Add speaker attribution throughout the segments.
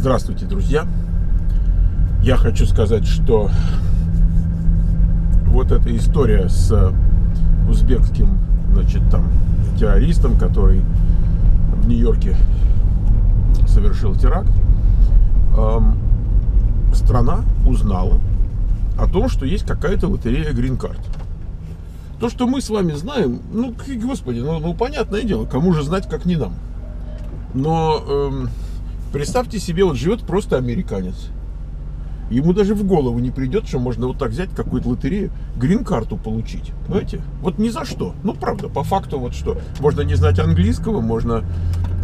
Speaker 1: Здравствуйте, друзья! Я хочу сказать, что вот эта история с узбекским, значит, там, террористом, который в Нью-Йорке совершил теракт, эм, страна узнала о том, что есть какая-то лотерея грин-карт. То, что мы с вами знаем, ну, господи, ну, ну понятное дело, кому же знать, как не нам. Но эм, представьте себе, вот живет просто американец. Ему даже в голову не придет, что можно вот так взять какую-то лотерею, грин-карту получить. Понимаете? Вот ни за что. Ну, правда, по факту вот что. Можно не знать английского, можно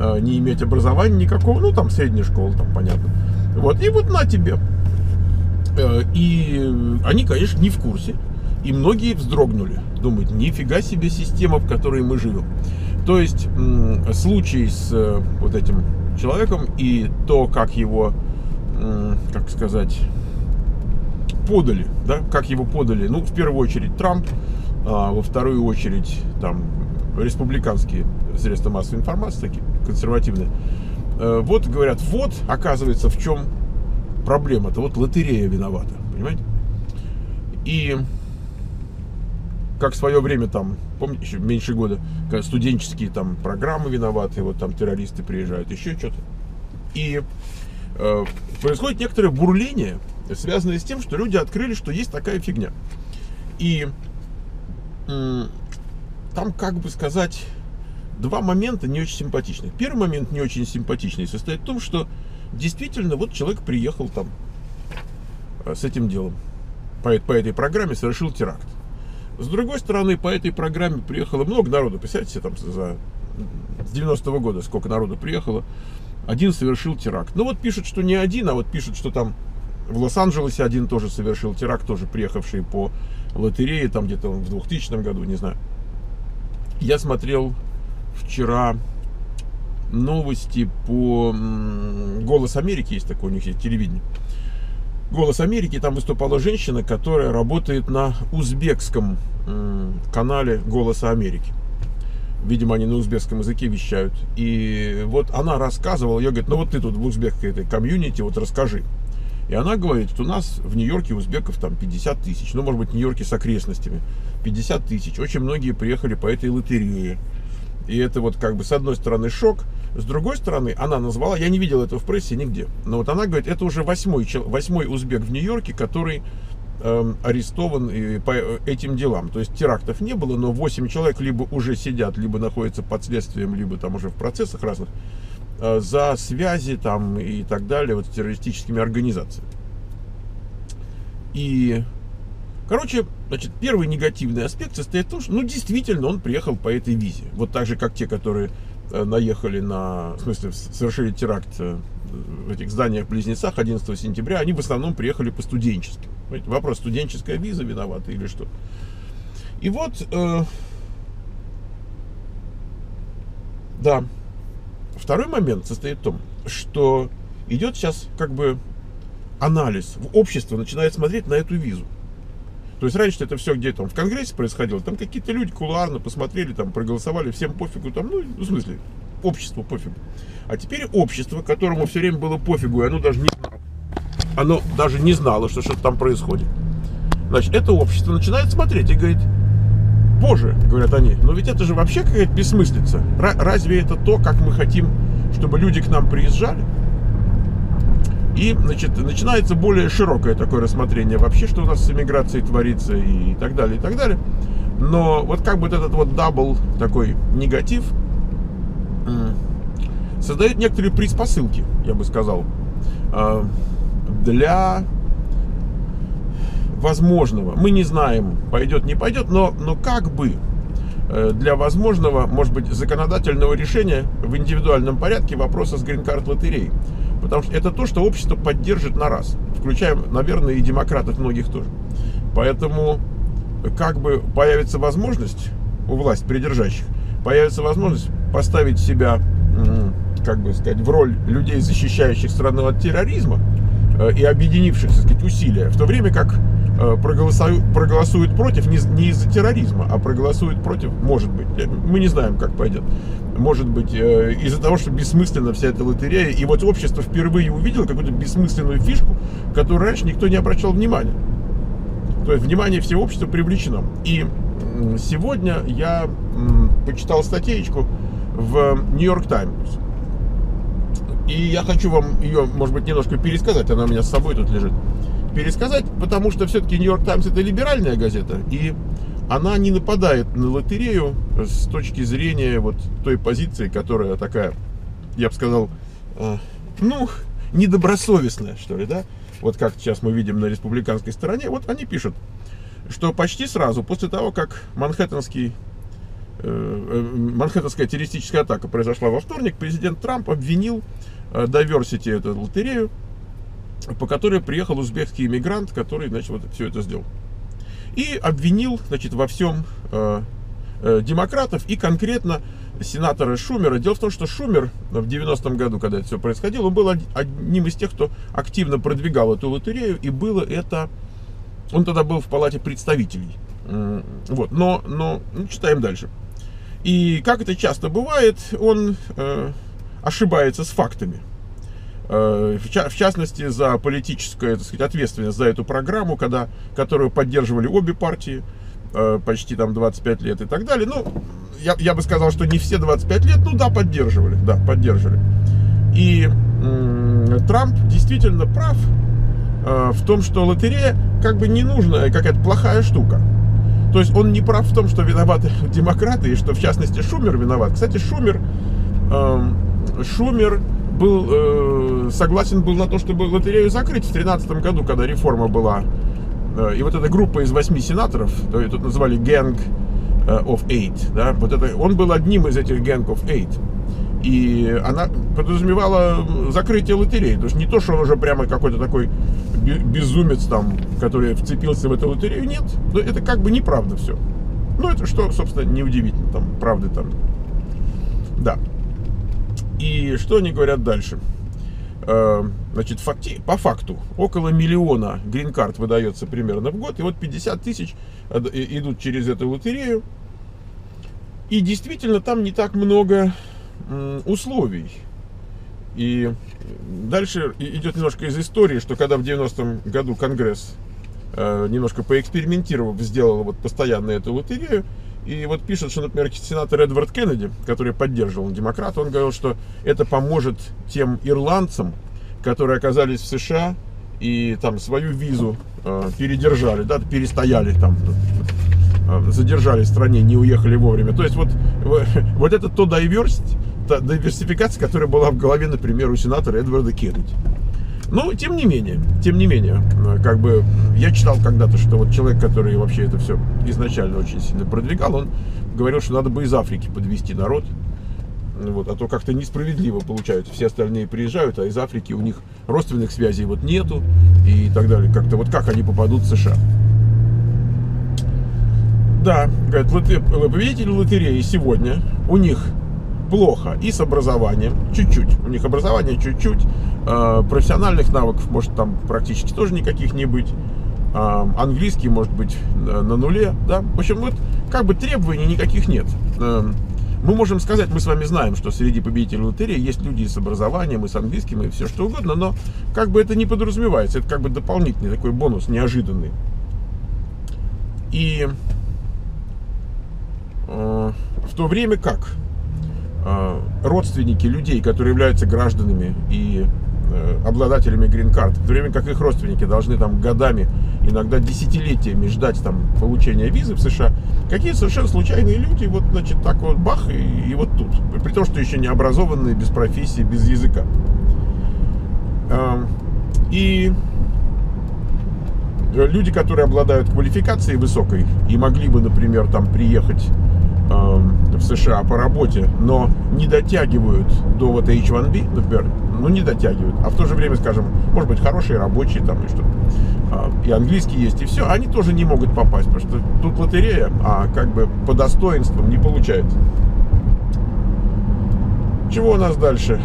Speaker 1: э, не иметь образования никакого, ну, там, средняя школа, там, понятно. Вот, и вот на тебе. Э, и они, конечно, не в курсе. И многие вздрогнули. Думают, нифига себе система, в которой мы живем. То есть случай с э, вот этим человеком и то, как его, как сказать, подали, да, как его подали, ну, в первую очередь Трамп, а во вторую очередь там республиканские средства массовой информации, такие консервативные. Э, вот говорят, вот, оказывается, в чем проблема-то, вот лотерея виновата, понимаете? И как в свое время там, помните, еще меньше года, студенческие там программы виноваты, вот там террористы приезжают, еще что-то. И э, происходит некоторое бурление, связанное с тем, что люди открыли, что есть такая фигня. И э, там, как бы сказать, два момента не очень симпатичных. Первый момент не очень симпатичный состоит в том, что действительно вот человек приехал там э, с этим делом по, по этой программе, совершил теракт. С другой стороны, по этой программе приехало много народу. Представьте там за с 90-го года сколько народу приехало. Один совершил теракт. Ну вот пишут, что не один, а вот пишут, что там в Лос-Анджелесе один тоже совершил теракт, тоже приехавший по лотерее, там где-то в 2000 году, не знаю. Я смотрел вчера новости по «Голос Америки», есть такое у них есть телевидение. «Голос Америки», там выступала женщина, которая работает на узбекском канале «Голоса Америки». Видимо, они на узбекском языке вещают. И вот она рассказывала, я говорю, ну вот ты тут в узбекской этой комьюнити, вот расскажи. И она говорит, у нас в Нью-Йорке узбеков там 50 тысяч, ну, может быть, в Нью-Йорке с окрестностями, 50 тысяч. Очень многие приехали по этой лотерее. И это вот как бы с одной стороны шок, с другой стороны она назвала, я не видел этого в прессе нигде, но вот она говорит, это уже восьмой, восьмой узбек в Нью-Йорке, который э, арестован и по этим делам. То есть терактов не было, но 8 человек либо уже сидят, либо находятся под следствием, либо там уже в процессах разных э, за связи там и так далее вот с террористическими организациями. И Короче, значит, первый негативный аспект состоит в том, что, ну, действительно, он приехал по этой визе. Вот так же, как те, которые э, наехали на, в смысле, совершили теракт э, в этих зданиях-близнецах 11 сентября, они в основном приехали по студенческим. Вопрос, студенческая виза виновата или что. И вот, э, да, второй момент состоит в том, что идет сейчас как бы анализ. Общество начинает смотреть на эту визу. То есть раньше это все где там в Конгрессе происходило, там какие-то люди кулуарно посмотрели, там проголосовали, всем пофигу, там, ну, в смысле, обществу пофигу. А теперь общество, которому все время было пофигу, и оно даже не знало, оно даже не знало, что что-то там происходит. Значит, это общество начинает смотреть и говорит, боже, говорят они, но ведь это же вообще какая-то бессмыслица. Разве это то, как мы хотим, чтобы люди к нам приезжали? И, значит, начинается более широкое такое рассмотрение вообще, что у нас с эмиграцией творится и так далее, и так далее. Но вот как бы этот вот double такой негатив создает некоторые предпосылки, я бы сказал, а, для возможного. Мы не знаем, пойдет, не пойдет, но, но как бы э, для возможного, может быть, законодательного решения в индивидуальном порядке вопроса с green card лотереей. Потому что это то, что общество поддержит на раз. Включая, наверное, и демократов многих тоже. Поэтому как бы появится возможность у власти придержащих, появится возможность поставить себя, как бы сказать, в роль людей, защищающих страну от терроризма э, и объединивших, так сказать, усилия, в то время как э, проголосуют, проголосуют против не, не из-за терроризма, а проголосуют против, может быть, мы не знаем, как пойдет, может быть, э, из-за того, что бессмысленна вся эта лотерея. И вот общество впервые увидело какую-то бессмысленную фишку, которую раньше никто не обращал внимания. То есть внимание всего общества привлечено. И сегодня я почитал статейку в Нью-Йорк Таймс. И я хочу вам ее, может быть, немножко пересказать. Она у меня с собой тут лежит. Пересказать, потому что все-таки Нью-Йорк Таймс это либеральная газета. И она не нападает на лотерею с точки зрения вот той позиции, которая такая, я бы сказал, э, ну, недобросовестная, что ли, да? Вот как сейчас мы видим на республиканской стороне. Вот они пишут, что почти сразу после того, как Манхэттенский э, э, Манхэттенская террористическая атака произошла во вторник, президент Трамп обвинил Diversity, эту лотерею, по которой приехал узбекский иммигрант, который, значит, вот все это сделал. И обвинил, значит, во всем э, э, демократов и конкретно сенатора Шумера. Дело в том, что Шумер в 90-м году, когда это все происходило, он был одним из тех, кто активно продвигал эту лотерею, и было это... Он тогда был в палате представителей. Вот, но, но ну, читаем дальше. И как это часто бывает, он э, ошибается с фактами. Э, в частности, за политическую так сказать, ответственность за эту программу, когда, которую поддерживали обе партии э, почти там 25 лет и так далее. Ну, я, я бы сказал, что не все 25 лет, ну да, поддерживали, да, поддерживали. И Трамп действительно прав э, в том, что лотерея как бы не нужная, какая-то плохая штука. То есть он не прав в том, что виноваты демократы, и что в частности Шумер виноват. Кстати, Шумер, э, Шумер был э, согласен был на то, чтобы лотерею закрыть в 2013 году, когда реформа была. Э, и вот эта группа из восьми сенаторов, то ее тут называли Gang of Eight, да, вот это, он был одним из этих Gang of Eight. И она подразумевала закрытие лотереи. То есть не то, что он уже прямо какой-то такой безумец там, который вцепился в эту лотерею. Нет, но это как бы неправда все. Ну, это что, собственно, неудивительно, там, правды там. Да. И что они говорят дальше? Э, значит, факти, по факту, около миллиона грин-карт выдается примерно в год, и вот 50 тысяч э, идут через эту лотерею. И действительно, там не так много условий. И дальше идет немножко из истории, что когда в 90-м году Конгресс э, немножко поэкспериментировав, сделал вот постоянно эту лотерею, и вот пишет, что, например, сенатор Эдвард Кеннеди, который поддерживал демократа, он говорил, что это поможет тем ирландцам, которые оказались в США и там свою визу э, передержали, да, перестояли там, э, задержали в стране, не уехали вовремя. То есть вот, вот это то diversity, та диверсификация, которая была в голове, например, у сенатора Эдварда Кеннеди. Но, тем не менее, тем не менее, э, как бы я читал когда-то, что вот человек, который вообще это все изначально очень сильно продвигал, он говорил, что надо бы из Африки подвести народ. Вот, а то как-то несправедливо получается. Все остальные приезжают, а из Африки у них родственных связей вот нету и так далее. Как-то вот как они попадут в США. Да, говорят, победители лотереи сегодня, у них плохо и с образованием, чуть-чуть. У них образование чуть-чуть, э, профессиональных навыков может там практически тоже никаких не быть. Э, английский может быть на нуле, да. В общем, вот как бы требований никаких нет. Э, мы можем сказать, мы с вами знаем, что среди победителей лотереи есть люди с образованием, и с английским, и все что угодно, но как бы это не подразумевается. Это как бы дополнительный такой бонус, неожиданный. И в то время как родственники людей, которые являются гражданами и э, обладателями грин-карт, в то время как их родственники должны там годами, иногда десятилетиями ждать там получения визы в США, какие совершенно случайные люди, вот, значит, так вот бах, и, и вот тут. При том, что еще не образованные, без профессии, без языка. Эм, и люди, которые обладают квалификацией высокой и могли бы, например, там приехать в США по работе, но не дотягивают до вот H1B, например, ну не дотягивают, а в то же время, скажем, может быть, хорошие рабочие там и что а, и английский есть, и все, они тоже не могут попасть, потому что тут лотерея, а как бы по достоинствам не получается. Чего у нас дальше?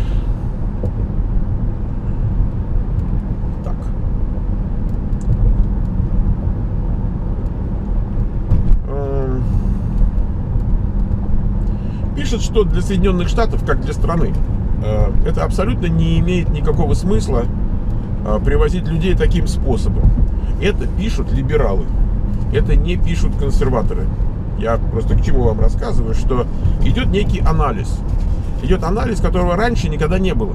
Speaker 1: Так. Пишет, что для Соединенных Штатов, как для страны, э, это абсолютно не имеет никакого смысла э, привозить людей таким способом. Это пишут либералы, это не пишут консерваторы. Я просто к чему вам рассказываю, что идет некий анализ. Идет анализ, которого раньше никогда не было.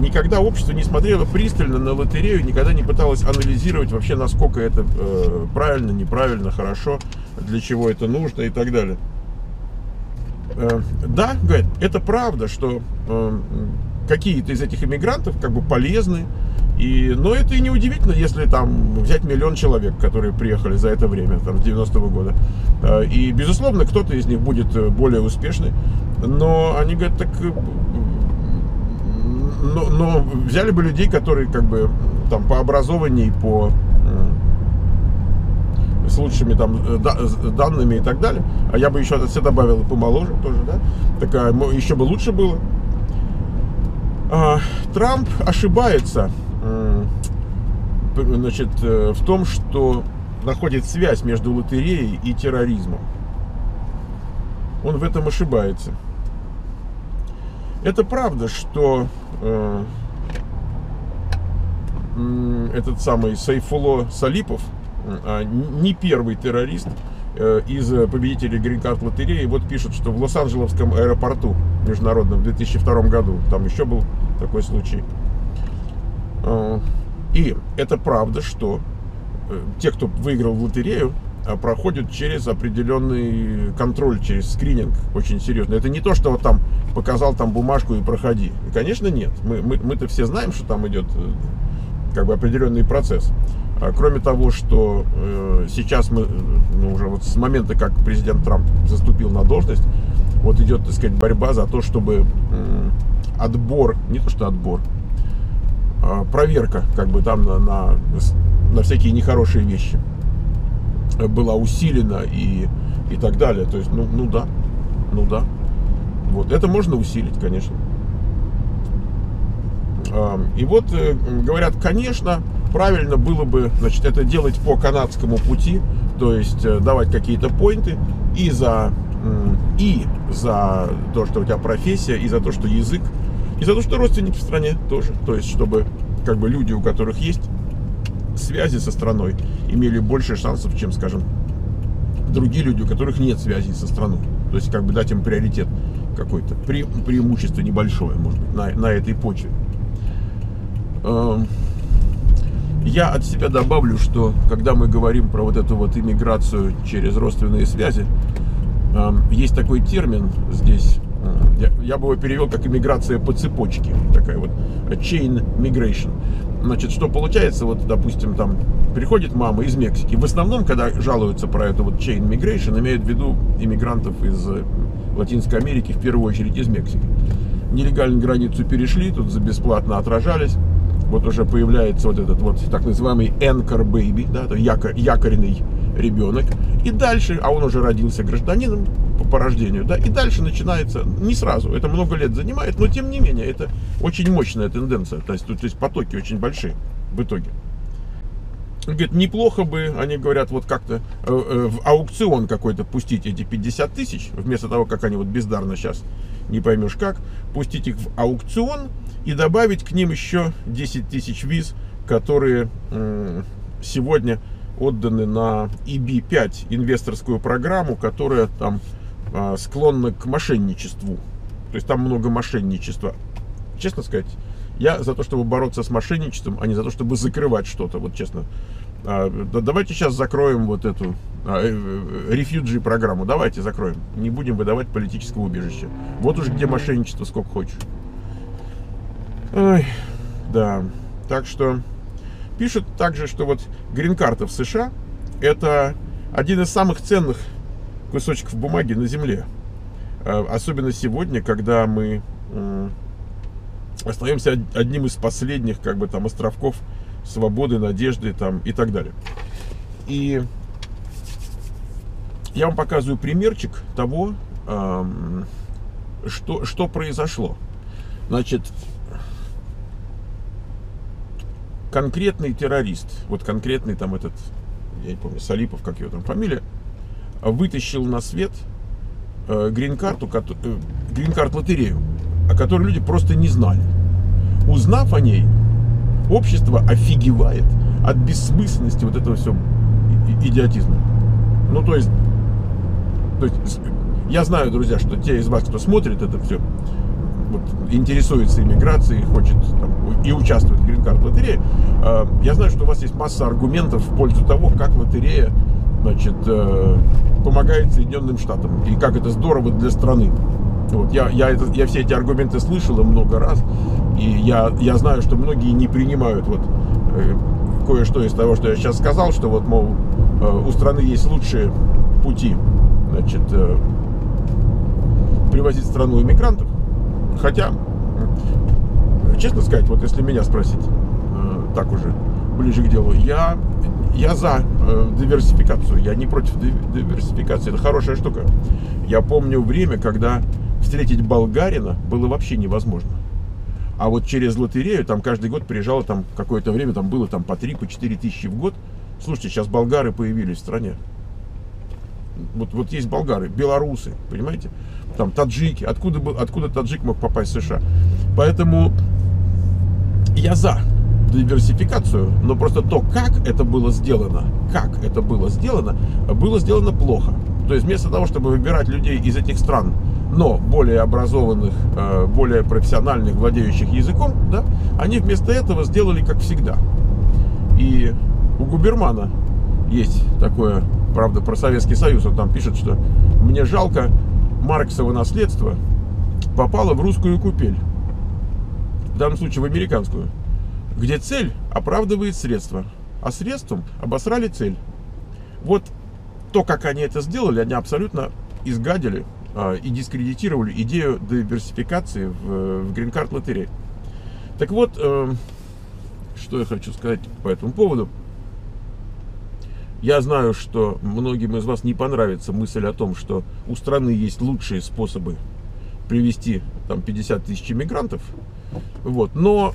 Speaker 1: Никогда общество не смотрело пристально на лотерею, никогда не пыталось анализировать вообще, насколько это э, правильно, неправильно, хорошо, для чего это нужно и так далее. Э, да, говорит, это правда, что э, какие-то из этих иммигрантов как бы полезны, и, но это и не удивительно, если там взять миллион человек, которые приехали за это время, там, с 90-го года. Э, и, безусловно, кто-то из них будет более успешный. Но они говорят, так... Но, но взяли бы людей, которые как бы там по образованию, по с лучшими там данными и так далее. А я бы еще все добавил помоложе тоже, да? Такая, еще бы лучше было. А, Трамп ошибается значит, э, в том, что находит связь между лотереей и терроризмом. Он в этом ошибается. Это правда, что э, этот самый Сайфуло Салипов э, не первый террорист э, из победителей Грин-карт лотереи. Вот пишут, что в Лос-Анджелесском аэропорту международном в 2002 году, там еще был такой случай, э, и это правда, что э, те, кто выиграл в лотерею, а, проходят через определенный контроль, через скрининг очень серьезно. Это не то, что вот там показал там бумажку и проходи. Конечно, нет. Мы, мы, мы-то все знаем, что там идет э, как бы определенный процесс. А кроме того, что э, сейчас мы, ну, уже вот с момента, как президент Трамп заступил на должность, вот идет, так сказать, борьба за то, чтобы отбор, не то что отбор, а, проверка как бы там на, на, на всякие нехорошие вещи была усилена и, и так далее. То есть, ну, ну да, ну да. Вот, это можно усилить, конечно. И вот э, говорят, конечно, правильно было бы, значит, это делать по канадскому пути, то есть э, давать какие-то поинты и за и за то, что у тебя профессия, и за то, что язык и за то, что родственники в стране тоже. То есть, чтобы как бы люди, у которых есть связи со страной, имели больше шансов, чем, скажем, другие люди, у которых нет связи со страной. То есть, как бы дать им приоритет какой-то, пре преимущество небольшое, может быть, на, на этой почве. Я от себя добавлю, что когда мы говорим про вот эту вот иммиграцию через родственные связи, есть такой термин здесь я, я бы его перевел как иммиграция по цепочке. Такая вот chain migration. Значит, что получается, вот, допустим, там приходит мама из Мексики. В основном, когда жалуются про это вот chain migration, имеют в виду иммигрантов из э, Латинской Америки, в первую очередь из Мексики. Нелегально границу перешли, тут за бесплатно отражались. Вот уже появляется вот этот вот так называемый anchor baby, да, якорь, якорный ребенок. И дальше, а он уже родился гражданином, по рождению, да, и дальше начинается, не сразу, это много лет занимает, но тем не менее, это очень мощная тенденция, то есть, то есть потоки очень большие в итоге. Говорит, неплохо бы, они говорят, вот как-то э, э, в аукцион какой-то пустить эти 50 тысяч, вместо того, как они вот бездарно сейчас, не поймешь как, пустить их в аукцион и добавить к ним еще 10 тысяч виз, которые э, сегодня отданы на EB5, инвесторскую программу, которая там а, склонна к мошенничеству. То есть там много мошенничества. Честно сказать, я за то, чтобы бороться с мошенничеством, а не за то, чтобы закрывать что-то. Вот честно. А, да, давайте сейчас закроем вот эту а, рефьюджи программу. Давайте закроем. Не будем выдавать политического убежища. Вот уж где мошенничество сколько хочешь. Ой, да. Так что пишут также, что вот грин-карта в США это один из самых ценных кусочков бумаги на земле. А, особенно сегодня, когда мы остаемся одним из последних как бы там островков свободы, надежды там и так далее. И я вам показываю примерчик того, что, что произошло. Значит, конкретный террорист, вот конкретный там этот, я не помню, Салипов, как его там фамилия, вытащил на свет э, грин-карту, э, грин-карт лотерею, о которой люди просто не знали. Узнав о ней, общество офигевает от бессмысленности вот этого всего идиотизма. Ну, то есть, то есть, я знаю, друзья, что те из вас, кто смотрит это все, вот, интересуется иммиграцией, хочет там, и участвует в грин-карт лотерее, я знаю, что у вас есть масса аргументов в пользу того, как лотерея значит, э, помогает Соединенным Штатам и как это здорово для страны. Вот, я, я, это, я все эти аргументы слышал много раз, и я, я знаю, что многие не принимают вот, э, кое-что из того, что я сейчас сказал, что вот, мол, э, у страны есть лучшие пути значит, привозить в страну иммигрантов. Хотя, честно сказать, вот если меня спросить, так уже ближе к делу, я, я за э, диверсификацию, я не против диверсификации, это хорошая штука. Я помню время, когда встретить болгарина было вообще невозможно. А вот через лотерею там каждый год приезжало там какое-то время, там было там по 3, по 4 тысячи в год. Слушайте, сейчас болгары появились в стране. Вот, вот есть болгары, белорусы, понимаете? Там таджики. Откуда, откуда таджик мог попасть в США? Поэтому я за диверсификацию, но просто то, как это было сделано, как это было сделано, было сделано плохо. То есть вместо того, чтобы выбирать людей из этих стран, но более образованных, э, более профессиональных, владеющих языком, да, они вместо этого сделали как всегда. И у Губермана есть такое, правда, про Советский Союз, он там пишет, что мне жалко Марксово наследство попало в русскую купель, в данном случае в американскую, где цель оправдывает средства, а средством обосрали цель. Вот то, как они это сделали, они абсолютно изгадили а, и дискредитировали идею диверсификации в, в грин-карт лотерее. Так вот, э, что я хочу сказать по этому поводу. Я знаю, что многим из вас не понравится мысль о том, что у страны есть лучшие способы привести там 50 тысяч иммигрантов. Вот. Но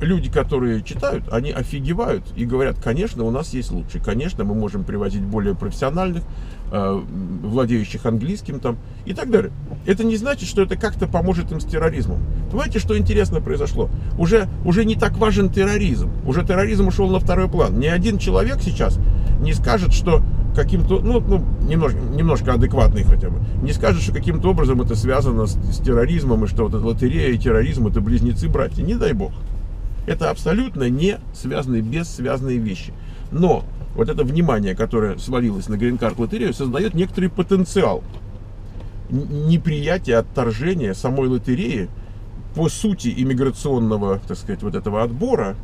Speaker 1: люди, которые читают, они офигевают и говорят, конечно, у нас есть лучшие, конечно, мы можем привозить более профессиональных, э, владеющих английским там и так далее. Это не значит, что это как-то поможет им с терроризмом. Понимаете, что интересно произошло? Уже, уже не так важен терроризм, уже терроризм ушел на второй план. Ни один человек сейчас не скажет, что каким-то, ну, ну немножко, немножко адекватный хотя бы, не скажет, что каким-то образом это связано с, с терроризмом, и что вот эта лотерея и терроризм это близнецы-братья. Не дай бог. Это абсолютно не связанные, без связанные вещи. Но вот это внимание, которое свалилось на грин-карт лотерею, создает некоторый потенциал неприятия, отторжения самой лотереи по сути иммиграционного, так сказать, вот этого отбора,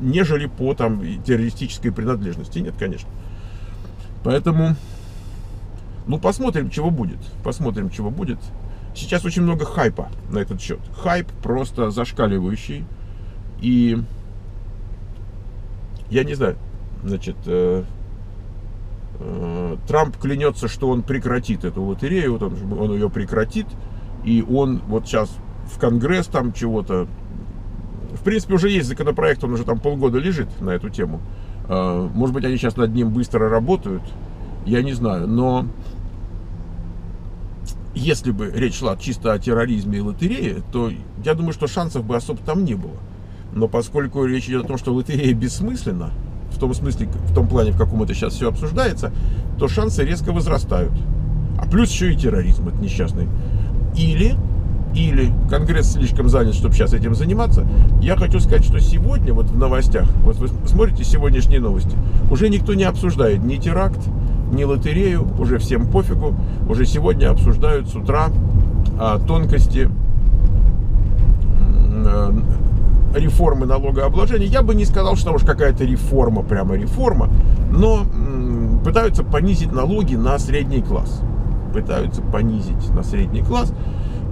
Speaker 1: нежели по там террористической принадлежности. Нет, конечно. Поэтому, ну, посмотрим, чего будет. Посмотрим, чего будет. Сейчас очень много хайпа на этот счет. Хайп просто зашкаливающий. И я не знаю, значит, э, э, Трамп клянется, что он прекратит эту лотерею, вот он, он ее прекратит, и он вот сейчас в Конгресс там чего-то, в принципе, уже есть законопроект, он уже там полгода лежит на эту тему. Э, может быть, они сейчас над ним быстро работают, я не знаю, но если бы речь шла чисто о терроризме и лотерее, то я думаю, что шансов бы особо там не было. Но поскольку речь идет о том, что лотерея бессмысленна, в том смысле, в том плане, в каком это сейчас все обсуждается, то шансы резко возрастают. А плюс еще и терроризм это несчастный. Или, или Конгресс слишком занят, чтобы сейчас этим заниматься. Я хочу сказать, что сегодня вот в новостях, вот вы смотрите сегодняшние новости, уже никто не обсуждает ни теракт, ни лотерею, уже всем пофигу. Уже сегодня обсуждают с утра а, тонкости реформы налогообложения. Я бы не сказал, что уж какая-то реформа, прямо реформа, но пытаются понизить налоги на средний класс. Пытаются понизить на средний класс.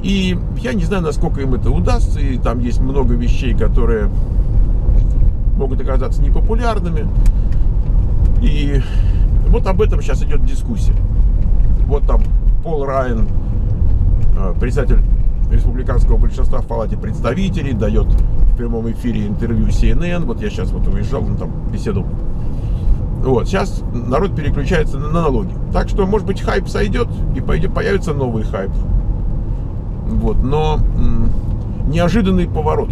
Speaker 1: И я не знаю, насколько им это удастся. И там есть много вещей, которые могут оказаться непопулярными. И вот об этом сейчас идет дискуссия. Вот там Пол Райан, э, председатель республиканского большинства в Палате представителей, дает в прямом эфире интервью CNN. Вот я сейчас вот уезжал, он там беседовал Вот, сейчас народ переключается на налоги. Так что, может быть, хайп сойдет и пойдет, появится новый хайп. Вот, но неожиданный поворот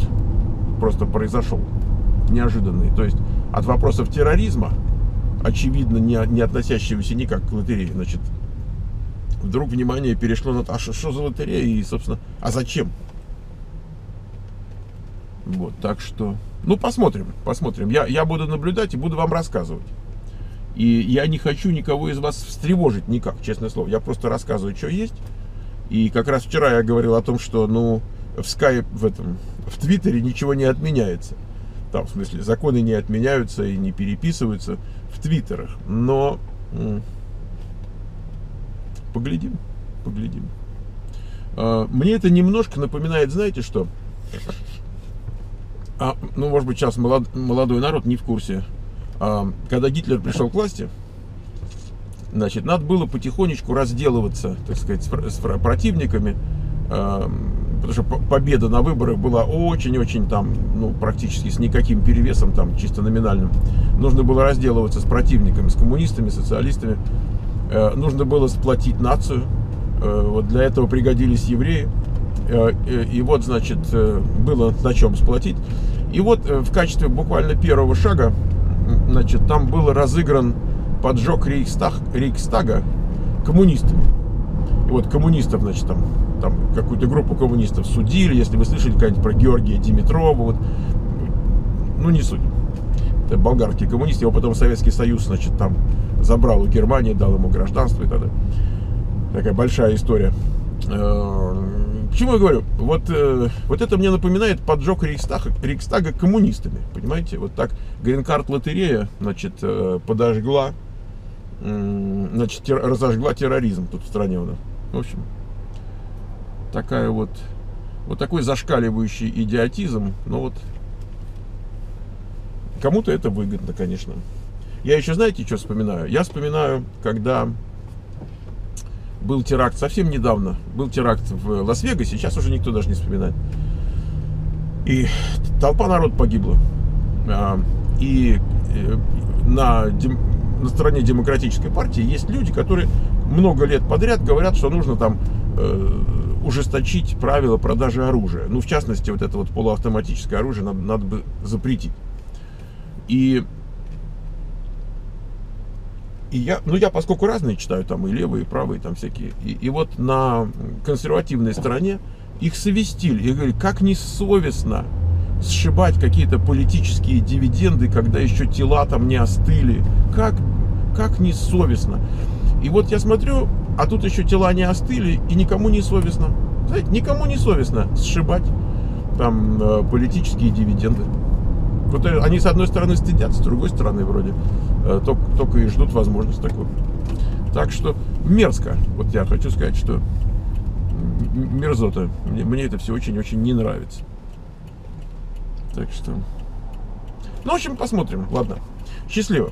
Speaker 1: просто произошел. Неожиданный. То есть от вопросов терроризма, очевидно, не, не относящегося никак к лотерее, значит, вдруг внимание перешло на то, а что за лотерея и, собственно, а зачем? Вот, так что, ну, посмотрим, посмотрим. Я, я буду наблюдать и буду вам рассказывать. И я не хочу никого из вас встревожить никак, честное слово. Я просто рассказываю, что есть. И как раз вчера я говорил о том, что, ну, в Skype, в этом, в Твиттере ничего не отменяется. Там, в смысле, законы не отменяются и не переписываются в Твиттерах. Но поглядим, поглядим. А, мне это немножко напоминает, знаете что? А, ну, может быть, сейчас молод, молодой народ не в курсе. А, когда Гитлер пришел к власти, значит, надо было потихонечку разделываться, так сказать, с, с противниками, а, потому что победа на выборах была очень-очень там, ну, практически с никаким перевесом, там, чисто номинальным. Нужно было разделываться с противниками, с коммунистами, социалистами. Э, нужно было сплотить нацию. Э, вот для этого пригодились евреи. Э, и вот, значит, было на чем сплотить. И вот в качестве буквально первого шага, значит, там был разыгран поджог Рейхстаг, Рейхстага коммунистами. И вот коммунистов, значит, там, там какую-то группу коммунистов судили. Если вы слышали когда-нибудь про Георгия Димитрова, вот, ну не суть. Это болгарский коммунист, его потом Советский Союз, значит, там забрал у Германии, дал ему гражданство и так далее. Такая большая история. Э, к чему я говорю? Вот, э, вот это мне напоминает поджог Рейхстага, Рейхстага коммунистами. Понимаете? Вот так грин-карт лотерея, значит, э, подожгла, значит, тер, разожгла терроризм тут в стране у нас. В общем, такая вот, вот такой зашкаливающий идиотизм, но вот кому-то это выгодно, конечно. Я еще, знаете, что вспоминаю? Я вспоминаю, когда был теракт совсем недавно. Был теракт в Лас-Вегасе, сейчас уже никто даже не вспоминает. И толпа народ погибла. А, и э, на, на стороне демократической партии есть люди, которые много лет подряд говорят, что нужно там э, ужесточить правила продажи оружия. Ну, в частности, вот это вот полуавтоматическое оружие надо, надо бы запретить. И и я, ну я поскольку разные читаю, там и левые, и правые, там всякие. И, и вот на консервативной стороне их совестили. Я говорю, как несовестно сшибать какие-то политические дивиденды, когда еще тела там не остыли. Как, как несовестно. И вот я смотрю, а тут еще тела не остыли, и никому не совестно. Знаете, никому не совестно сшибать там э, политические дивиденды. Вот э, они с одной стороны стыдятся, с другой стороны вроде только, только и ждут возможность такую. Так что мерзко. Вот я хочу сказать, что мерзота. Мне, мне это все очень-очень не нравится. Так что... Ну, в общем, посмотрим. Ладно. Счастливо.